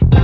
Bye.